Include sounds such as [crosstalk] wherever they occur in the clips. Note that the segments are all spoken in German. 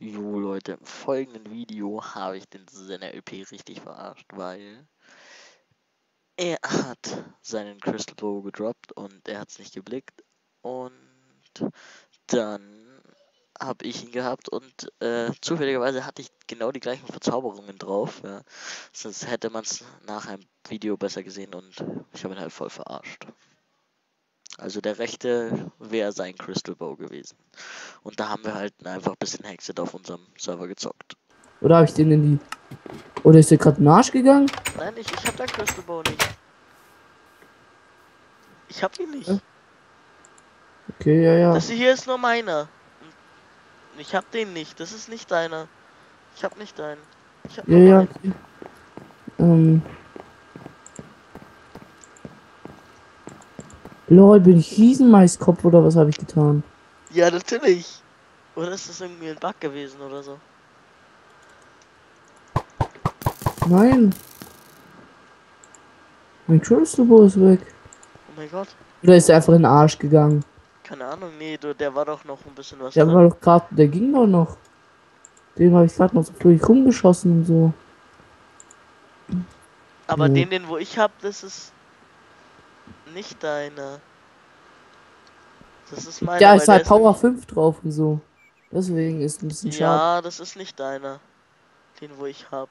Jo Leute, im folgenden Video habe ich den Senner LP richtig verarscht, weil er hat seinen Crystal Bow gedroppt und er hat es nicht geblickt und dann habe ich ihn gehabt und äh, zufälligerweise hatte ich genau die gleichen Verzauberungen drauf. Ja. Sonst hätte man es nach einem Video besser gesehen und ich habe ihn halt voll verarscht. Also der rechte wäre sein Crystal Bow gewesen. Und da haben wir halt einfach ein bisschen Hexet auf unserem Server gezockt. Oder habe ich den in die. Oder ist der gerade in den Arsch gegangen? Nein, ich, ich hab dein Crystal Bow nicht. Ich hab ihn nicht. Okay, ja, ja. Das hier ist nur meiner. Ich hab den nicht. Das ist nicht deiner. Ich hab nicht deinen. Ich hab Ja, ja. Okay. Ähm. Lol, bin ich Riesenmaiskopf oder was habe ich getan? Ja, natürlich. Oder ist das irgendwie ein Bug gewesen oder so? Nein. Mein Crystal ist weg. Oh mein Gott. Oder ist er einfach in den Arsch gegangen? Keine Ahnung. Nee, du, der war doch noch ein bisschen was Der drin. war doch gerade, der ging doch noch. Den habe ich gerade noch so durch rumgeschossen und so. Aber Mhm. den, den wo ich hab, das ist nicht deiner. Das ist meiner. Ja, ist halt Power nämlich- 5 drauf und so. Deswegen ist ein bisschen schade. Ja, das ist nicht deiner. Den, wo ich hab.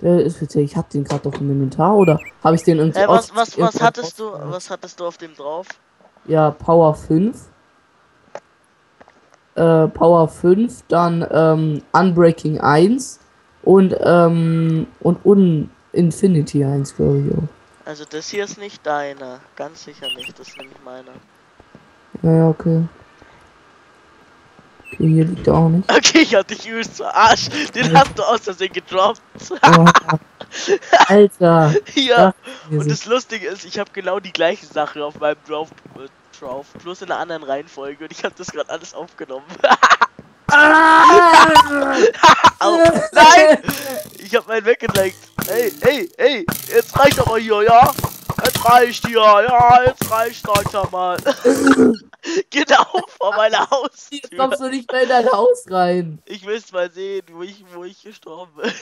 Der ist witzig. Ich hab den gerade doch im Inventar oder habe ich den irgendwie Äh, was, was, was hattest du, was hattest du auf dem drauf? Ja, Power 5. Äh, Power 5, dann ähm, Unbreaking 1 und ähm, und Un Infinity 1, glaube ich auch. Also das hier ist nicht deiner. Ganz sicher nicht. Das ist nämlich meiner. Ja, okay. Okay, hier liegt er auch nicht. [laughs] Okay, ich hab dich übelst verarscht. Den hast du aus Versehen gedroppt. [laughs] [laughs] Alter. ja. Und das Lustige ist, ich habe genau die gleiche Sache auf meinem drauf, äh, drauf bloß in einer anderen Reihenfolge und ich habe das gerade alles aufgenommen. [laughs] Au, nein! Ich habe meinen weggelegt. Ey, ey, ey, jetzt reicht aber hier, ja? Jetzt reicht hier, ja, jetzt reicht langsam mal. [laughs] genau, vor meiner Jetzt Haustür. kommst du nicht mehr in dein Haus rein. Ich will mal sehen, wo ich, wo ich gestorben bin.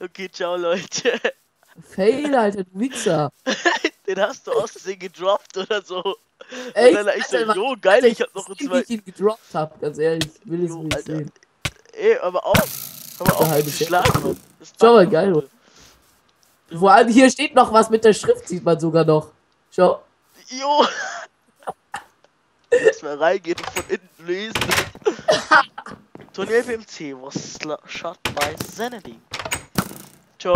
Okay, ciao Leute. Fail, Alter, du Wichser. [laughs] Den hast du aus Versehen gedroppt oder so. Echt? Und dann ich so, Alter, jo, geil, ich hab noch ein zwei. ich ihn gedroppt hab, ganz ehrlich. Ich will es Jo, nicht Alter. sehen. Ey, aber auf. Hör mal auf, Jahr. schlagen, Schau mal, geil, man. Vor allem hier steht noch was mit der Schrift, sieht man sogar noch. Schau. Jo. [laughs] Lass mal reingehen und von innen lesen. [laughs] Turnier FMC was shot by show.